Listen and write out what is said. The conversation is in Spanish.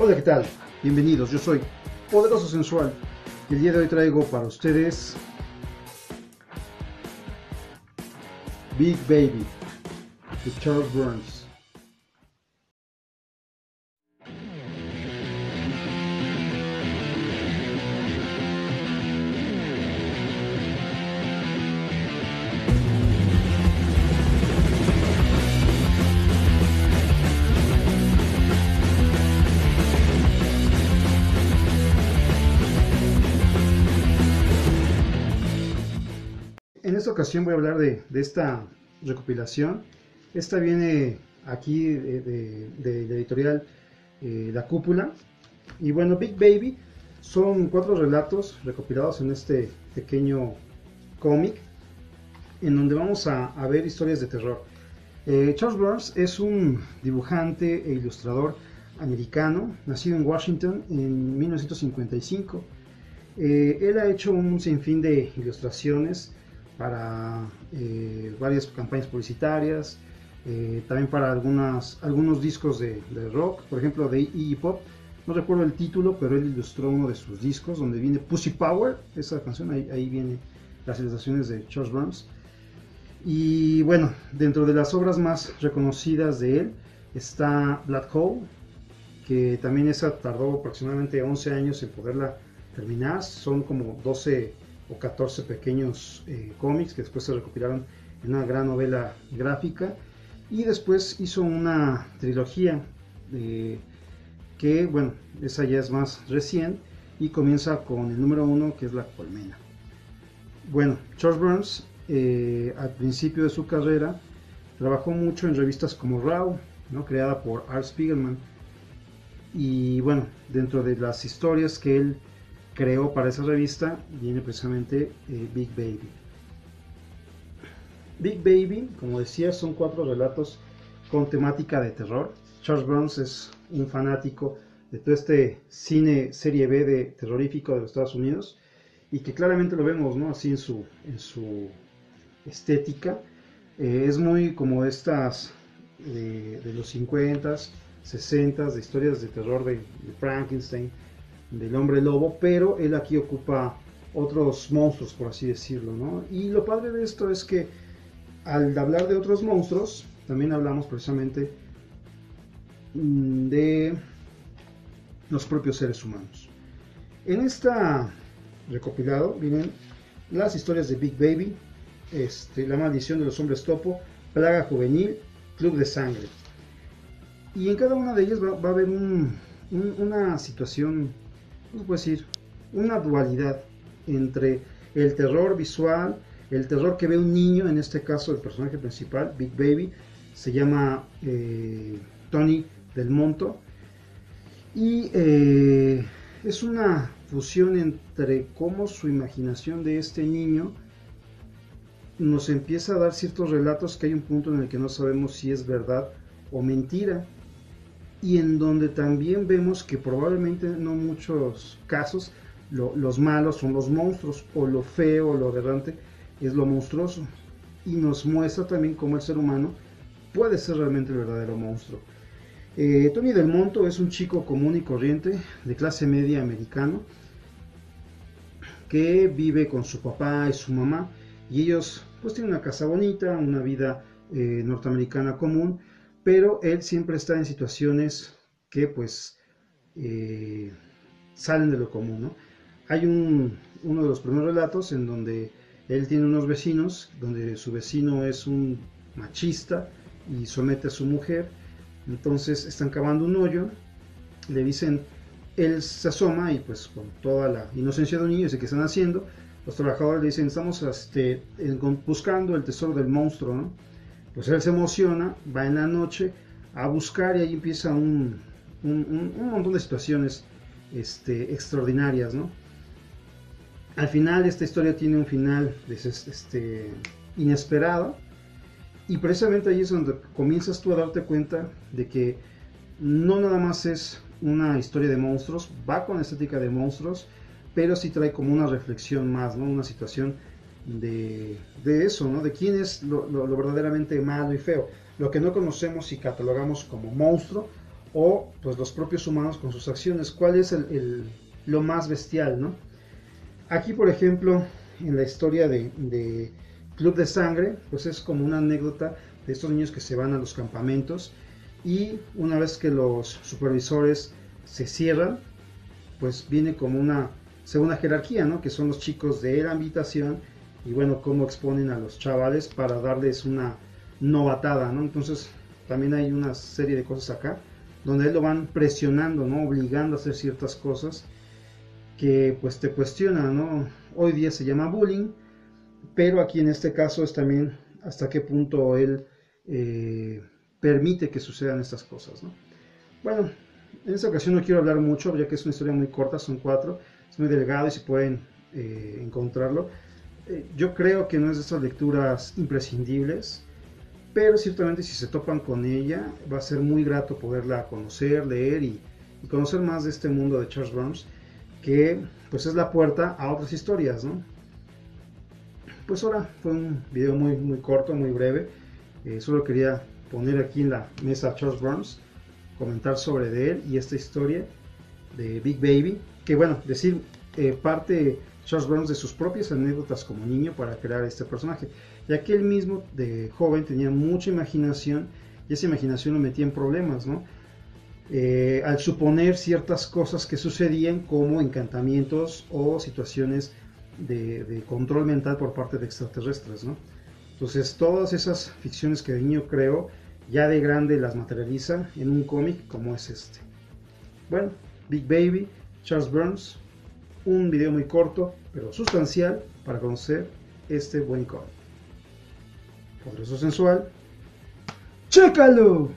Hola, ¿qué tal? Bienvenidos, yo soy Poderoso Sensual y el día de hoy traigo para ustedes Big Baby de Charles Burns. Ocasión voy a hablar de, de esta recopilación. Esta viene aquí de, de- de la editorial eh, La Cúpula. Y bueno, Big Baby son cuatro relatos recopilados en este pequeño cómic en donde vamos a, a ver historias de terror. Eh, Charles Burns es un dibujante e ilustrador americano, nacido en Washington en 1955. Eh, él ha hecho un sinfín de ilustraciones para eh, varias campañas publicitarias, eh, también para algunas, algunos discos de, de rock, por ejemplo de Iggy Pop. No recuerdo el título, pero él ilustró uno de sus discos donde viene Pussy Power, esa canción, ahí, ahí viene las ilustraciones de Charles Burns. Y bueno, dentro de las obras más reconocidas de él está Black Hole, que también esa tardó aproximadamente 11 años en poderla terminar. Son como 12 o 14 pequeños eh, cómics que después se recopilaron en una gran novela gráfica. Y después hizo una trilogía eh, que, bueno, esa ya es más recién y comienza con el número uno que es La Colmena. Bueno, Charles Burns eh, al principio de su carrera trabajó mucho en revistas como Raw, ¿no? creada por Art Spiegelman. Y bueno, dentro de las historias que él creó para esa revista viene precisamente eh, Big Baby. Big Baby, como decía, son cuatro relatos con temática de terror. Charles Burns es un fanático de todo este cine serie B de terrorífico de los Estados Unidos y que claramente lo vemos ¿no? así en su, en su estética. Eh, es muy como estas de, de los 50s, 60s, de historias de terror de Frankenstein, del hombre lobo, pero él aquí ocupa otros monstruos, por así decirlo, ¿no? Y lo padre de esto es que al hablar de otros monstruos, también hablamos precisamente mm, de los propios seres humanos. En esta recopilado vienen las historias de Big Baby, este, La maldición de los hombres topo, Plaga juvenil, Club de sangre. Y en cada una de ellas va, a haber un- un- una situación, ¿cómo se puede decir? Una dualidad entre el terror visual, el terror que ve un niño, en este caso el personaje principal, Big Baby, se llama eh, Tony del Monto, y eh, es una fusión entre cómo su imaginación de este niño nos empieza a dar ciertos relatos que hay un punto en el que no sabemos si es verdad o mentira y en donde también vemos que probablemente no muchos casos lo- los malos son los monstruos o lo feo o lo aberrante es lo monstruoso y nos muestra también cómo el ser humano puede ser realmente el verdadero monstruo. Eh, Tony Del Monto es un chico común y corriente de clase media americano que vive con su papá y su mamá y ellos pues tienen una casa bonita, una vida eh, norteamericana común, pero él siempre está en situaciones que pues eh, salen de lo común. Hay un, uno de los primeros relatos en donde él tiene unos vecinos, donde su vecino es un machista y somete a su mujer, entonces están cavando un hoyo, le dicen, él se asoma y pues con toda la inocencia de un niño dice que están haciendo, los trabajadores le dicen, estamos este, buscando el tesoro del monstruo, ¿no? Pues él se emociona, va en la noche a buscar y ahí empieza un, un, un- montón de situaciones este, extraordinarias, ¿no? Al final esta historia tiene un final des- este, inesperado y precisamente ahí es donde comienzas tú a darte cuenta de que no nada más es una historia de monstruos, va con estética de monstruos, pero sí trae como una reflexión más, ¿no? Una situación de, de eso, ¿no? De quién es lo, verdaderamente malo y feo. Lo que no conocemos y catalogamos como monstruo o pues los propios humanos con sus acciones. ¿Cuál es el, lo más bestial, no? Aquí, por ejemplo, en la historia de, Club de Sangre, pues es como una anécdota de estos niños que se van a los campamentos y una vez que los supervisores se cierran, pues viene como una segunda jerarquía, ¿no? Que son los chicos de la habitación y bueno, cómo exponen a los chavales para darles una novatada, ¿no? Entonces también hay una serie de cosas acá donde lo van presionando, ¿no? Obligando a hacer ciertas cosas que pues te cuestionan, ¿no? Hoy día se llama bullying, pero aquí en este caso es también hasta qué punto él eh, permite que sucedan estas cosas, ¿no? Bueno, en esta ocasión no quiero hablar mucho, ya que es una historia muy corta, son cuatro, es muy delgado y si pueden eh, encontrarlo. Yo creo que no es de estas lecturas imprescindibles, pero ciertamente si se topan con ella va a ser muy grato poderla conocer, leer y, conocer más de este mundo de Charles Burns, que pues es la puerta a otras historias, ¿no? Pues ahora fue un video muy, muy corto, muy breve, eh, solo quería poner aquí en la mesa a Charles Burns, comentar sobre de él y esta historia de Big Baby, que bueno, decir eh, parte Charles Burns de sus propias anécdotas como niño para crear este personaje, ya que él mismo de joven tenía mucha imaginación y esa imaginación lo metía en problemas, ¿no? Eh, al suponer ciertas cosas que sucedían como encantamientos o situaciones de, control mental por parte de extraterrestres, ¿no? Entonces todas esas ficciones que de niño creo, ya de grande las materializa en un cómic como es este. Bueno, Big Baby, Charles Burns, un video muy corto, pero sustancial para conocer este buen cómic. Poderoso sensual. ¡Chécalo!